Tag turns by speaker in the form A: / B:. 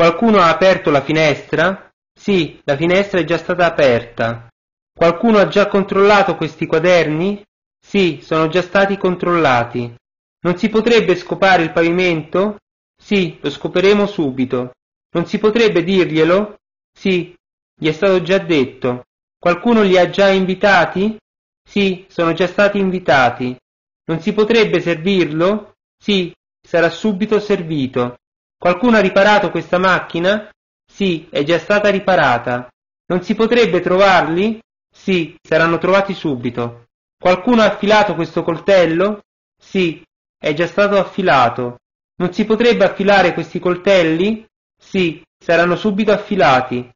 A: Qualcuno ha aperto la finestra? Sì, la finestra è già stata aperta. Qualcuno ha già controllato questi quaderni? Sì, sono già stati controllati. Non si potrebbe scopare il pavimento? Sì, lo scoperemo subito. Non si potrebbe dirglielo? Sì, gli è stato già detto. Qualcuno li ha già invitati? Sì, sono già stati invitati. Non si potrebbe servirlo? Sì, sarà subito servito. Qualcuno ha riparato questa macchina? Sì, è già stata riparata. Non si potrebbe trovarli? Sì, saranno trovati subito. Qualcuno ha affilato questo coltello? Sì, è già stato affilato. Non si potrebbe affilare questi coltelli? Sì, saranno subito affilati.